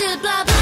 blah blah blah.